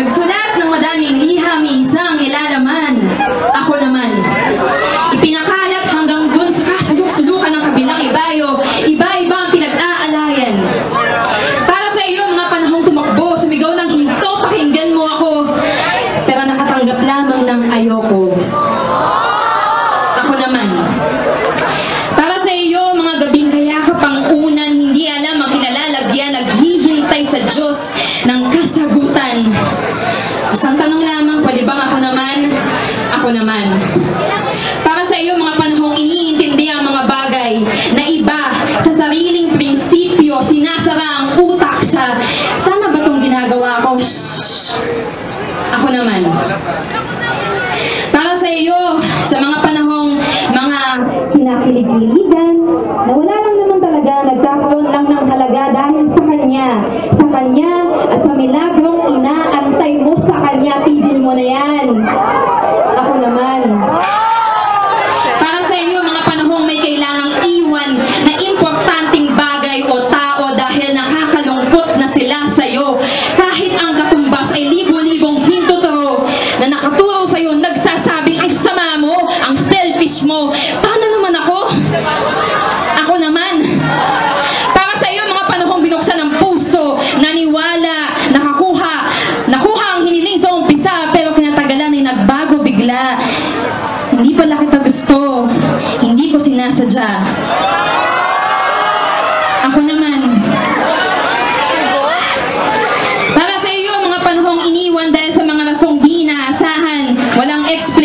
Nagsulat ng madaming liham, isang ilalaman. Ako naman. Ipinakalat hanggang dun sa kasulok-sulukan ng kabilang ibayo. Iba-iba ang pinag-aalayan. Para sa iyo, mga panahong tumakbo, sumigaw ng hinto, pakinggan mo ako. Pero nakatanggap lamang ng ayoko. Ako naman. Para sa iyo, mga gabing kaya ka pang unan, hindi alam ang kinalalagyan, naghihintay sa Diyos ng kasagutan. Isang tanong lamang, pwede bang ako naman? Ako naman. Para sa iyo, mga panahong iniintindi ang mga bagay na iba sa sariling prinsipyo, sinasara ang utak sa, tama ba itong ginagawa ko? Shhh! Ako naman. Para sa iyo, sa mga panahong mga kinakilig-kiligan, na wala lang naman talaga, nagkakaroon lang ng halaga dahil sa Kanya. Sa Kanya at sa milagrong inaantay mo sa Kanya, tigil mo na yan. Ako naman. Para sa iyo, mga panahong may kailangang iwan na importanteng bagay o tao dahil nakakalungkot na sila sa iyo. Kahit ang katumbas ay libo-libong hintuturo na nakaturo sa iyo, nagsasabing ang sama mo, ang selfish mo. Hindi pala kita gusto. Hindi ko sinasadya. Ako naman. Para sa iyo, mga panahong iniwan dahil sa mga rasong di inaasahan, walang experience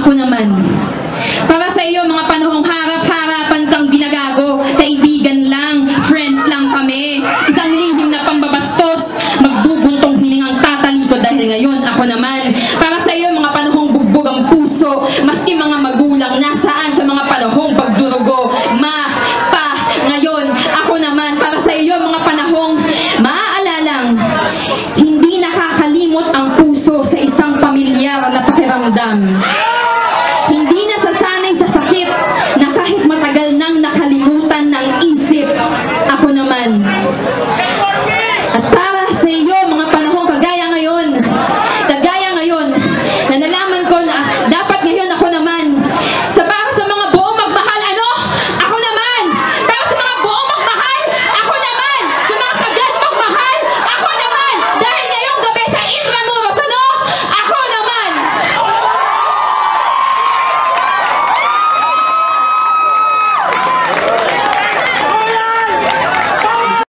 Ako naman. Para sa iyo, mga panahong harap-harapan kang ginagago, kaibigan lang, friends lang kami. Isang lihim na pambabastos, magbubuntong hiningang tatalikod dahil ngayon, ako naman. Para sa iyo, mga panahong bugbog ang puso, maski mga magulang, nasaan sa mga panahong pagdurugo, ma, pa, ngayon, ako naman. Para sa iyo, mga panahong maaalalang, hindi nakakalimot ang puso sa isang pamilyar na pakiramdam.